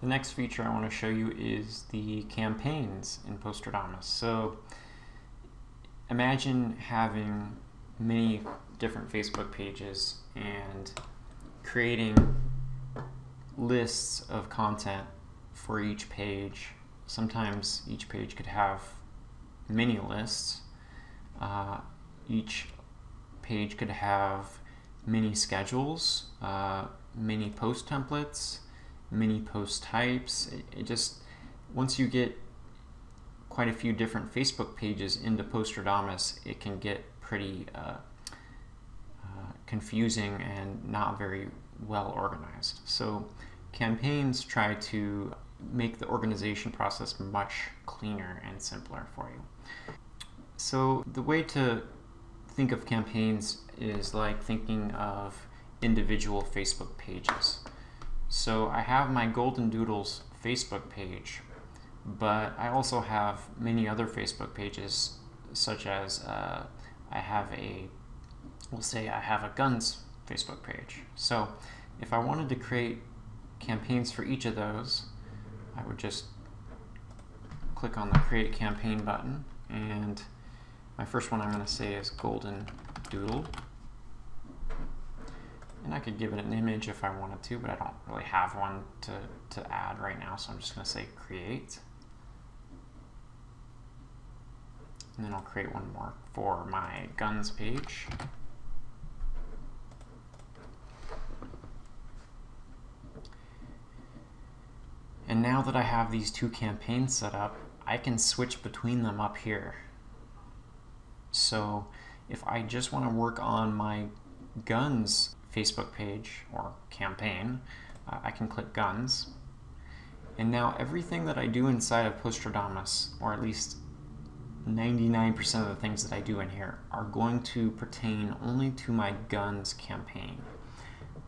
The next feature I want to show you is the campaigns in Postradamus. So imagine having many different Facebook pages and creating lists of content for each page. Sometimes each page could have many lists. Uh, each page could have many schedules, uh, many post templates, many post types. It, it, just, once you get quite a few different Facebook pages into Postradamus, it can get pretty uh, uh, confusing and not very well organized. So campaigns try to make the organization process much cleaner and simpler for you. So the way to think of campaigns is like thinking of individual Facebook pages. So I have my Golden Doodles Facebook page, but I also have many other Facebook pages, such as uh, I have a, we'll say I have a guns Facebook page. So if I wanted to create campaigns for each of those, I would just click on the create campaign button and my first one I'm going to say is golden doodle and I could give it an image if I wanted to, but I don't really have one to, to add right now, so I'm just going to say create. And then I'll create one more for my guns page. And now that I have these two campaigns set up, I can switch between them up here. So if I just want to work on my guns Facebook page or campaign, uh, I can click Guns. And now everything that I do inside of Postradamus, or at least 99% of the things that I do in here, are going to pertain only to my Guns campaign.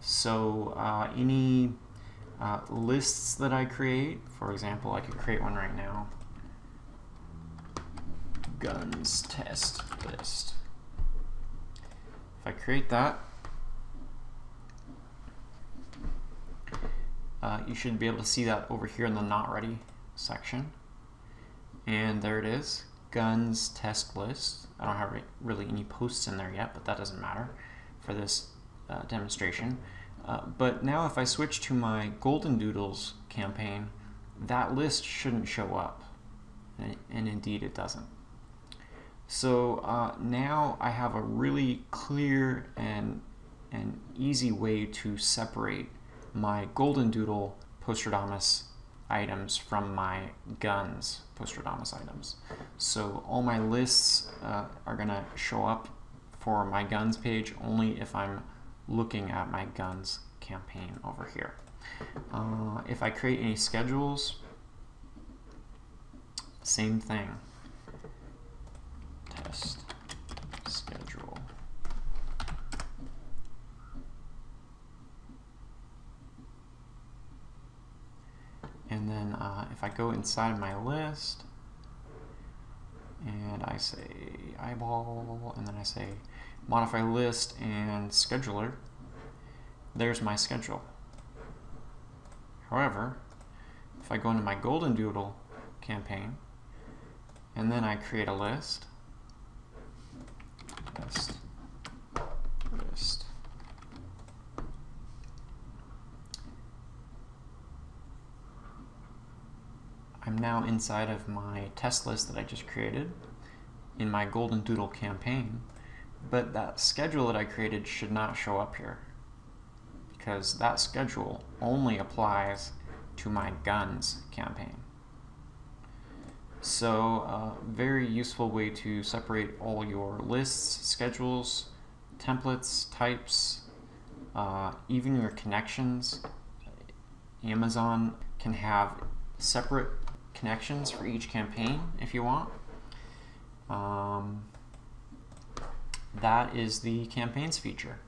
So uh, any uh, lists that I create, for example, I could create one right now. Guns test list. If I create that, Uh, you should be able to see that over here in the not ready section. And there it is, guns test list. I don't have really any posts in there yet, but that doesn't matter for this uh, demonstration. Uh, but now if I switch to my Golden Doodles campaign, that list shouldn't show up. And, and indeed it doesn't. So uh, now I have a really clear and, and easy way to separate my Golden Doodle Postradamus items from my guns Postradamus items. So all my lists uh, are going to show up for my guns page only if I'm looking at my guns campaign over here. Uh, if I create any schedules, same thing. Test schedule. And then uh, if I go inside my list and I say eyeball and then I say modify list and scheduler, there's my schedule. However, if I go into my Golden Doodle campaign and then I create a list, list, list, I'm now inside of my test list that I just created in my Golden Doodle campaign, but that schedule that I created should not show up here because that schedule only applies to my guns campaign. So a very useful way to separate all your lists, schedules, templates, types, uh, even your connections. Amazon can have separate connections for each campaign if you want. Um, that is the campaigns feature.